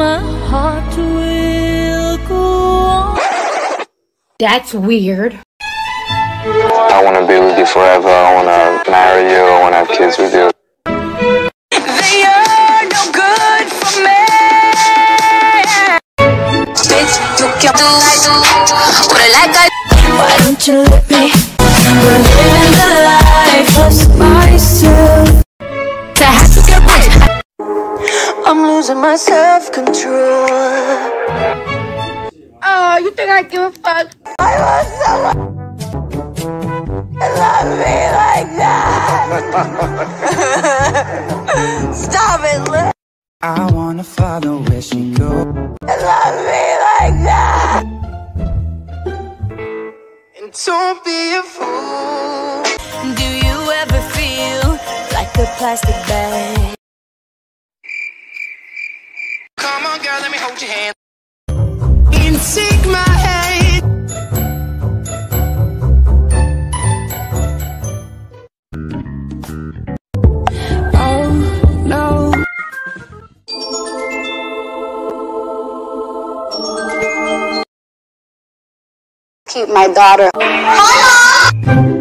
my heart will go on. That's weird. I want to be with you forever. I want to marry you. I want to have kids with you. They are no good for me. Bitch, you kept the light What I like I Why don't you let me losing my self-control. Oh, you think I give a fuck? I want someone to love me like that. Stop it, Liz. I wanna follow where she goes. And love me like that. And don't be a fool. Do you ever feel like a plastic bag? Come on, girl, let me hold your hand. And take my hand. Oh, no. Keep my daughter. So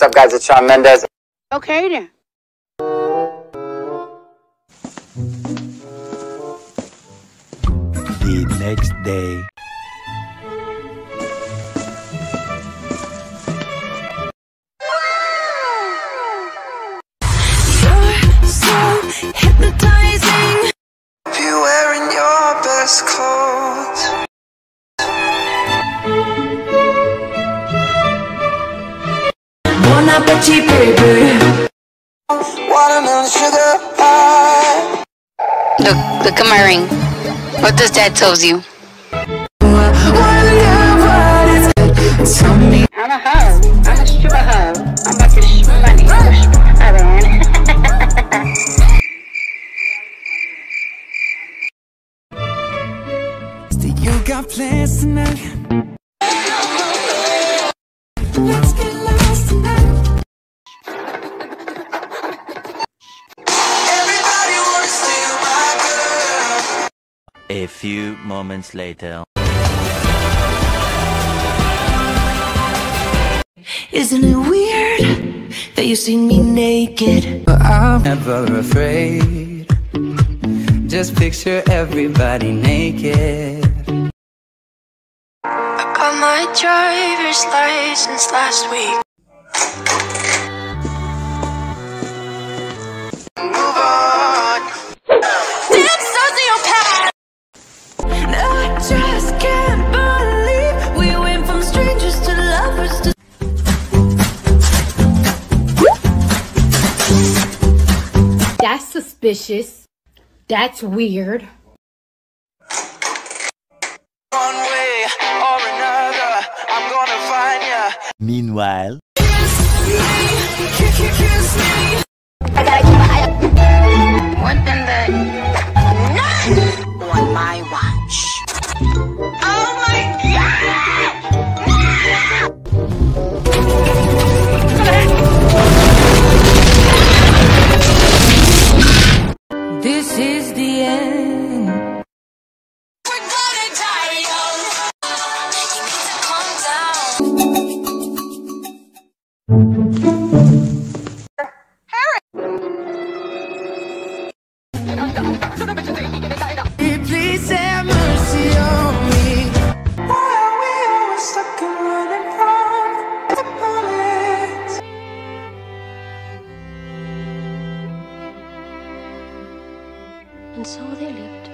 What's up, guys? It's Shawn Mendes. Okay then. The next day. So hypnotizing. You wearing your best clothes. Bon appetit, baby. Watermelon sugar high. Look, look at my ring. What does that tells you? I'm a hoe. I'm a stripper hoe. I'm about to sh- funny. I'm a stripper man. you got plans tonight. A few moments later. Isn't it weird that you see me naked? But I'm never afraid. Just picture everybody naked. I got my driver's license last week. Suspicious. That's weird. One way or another, I'm Please have mercy on me. Why are we always stuck and running from the bullets? And so they lived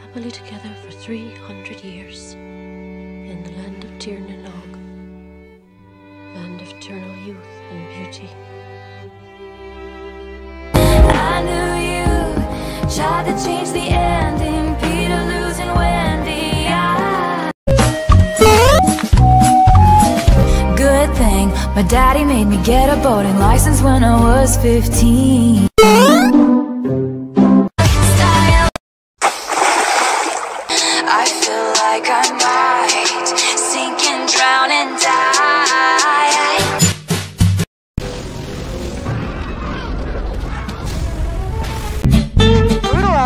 happily together for 300 years in the land of Tir na Nog, land of eternal youth and beauty. Tried to change the ending. Peter losing Wendy. I... Good thing my daddy made me get a boating license when I was 15.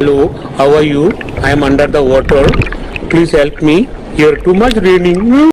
Hello, how are you? I am under the water. Please help me. Here too much raining.